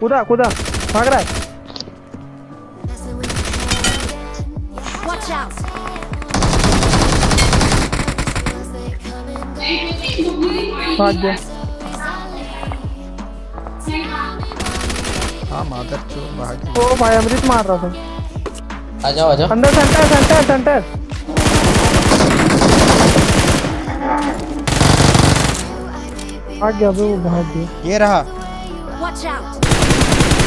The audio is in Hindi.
कूदा कूदा भाग रहा है भाग गया हाँ मादर चोर भाग ओ भाई अमृत मार रहा था। आ जाओ आ जाओ। अंदर सेंटर सेंटर सेंटर भाग गया वो भाग गया ये रहा। Watch out!